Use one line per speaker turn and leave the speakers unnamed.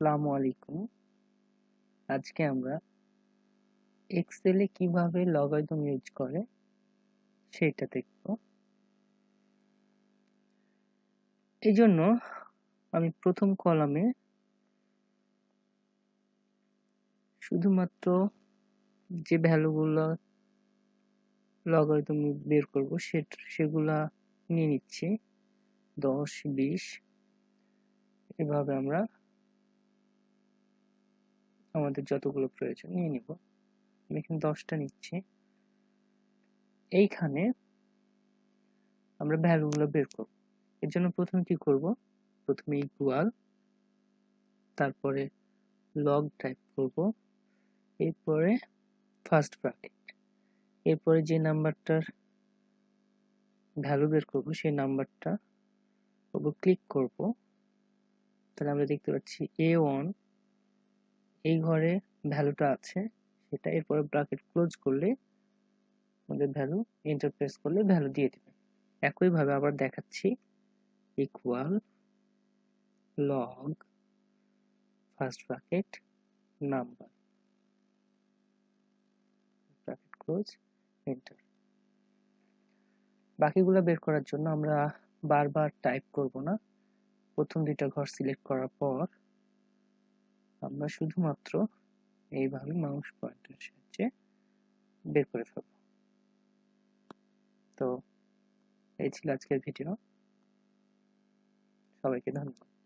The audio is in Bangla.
আসসালামু আলাইকুম। আজকে আমরা এক্সেলে কীভাবে লগারিদম ইউজ করে সেটা দেখব। এই জন্য আমি প্রথম কলামে শুধুমাত্র যে ভ্যালুগুলো লগারিদম বের করব সেগুলা নিয়ে নিচ্ছি। দশ, বিশ, এভাবে আমরা আমাদের যতগুলো প্রয়োজন, নিয়ে নিব। আমি এখানে দশটা নিচ্ছি। এইখানে আমরা ভ্যালুগুলো বের করব। এর জন্য প্রথমে কি করব? প্রথমে ইকুয়াল তারপরে লগ টাইপ করব। এরপরে ফার্স্ট ব্র্যাকেট এরপরে যে নাম্বারটার ভ্যালু বের করব, সেই নাম্বারটা ক্লিক করব। তাহলে আমরা দেখতে পাচ্ছি এ ওয়ান এই ঘরে ভ্যালুটা আছে, সেটা এরপরে ব্রাকেট ক্লোজ করলে আমাদের ভ্যালু ইন্টারপ্রেস করলে ভ্যালু দিয়ে দেবে। একইভাবে আবার দেখাচ্ছি equal log first bracket number bracket close enter বাকিগুলো বের করার জন্য আমরা বারবার টাইপ করব না। প্রথম দুইটা ঘর সিলেক্ট করার পর আমরা শুধুমাত্র এইভাবে মাউস পয়েন্টের সাহায্যে বের করে ফেলব। তো, এই ছিল আজকের ভিডিও সবাইকে ধন্যবাদ।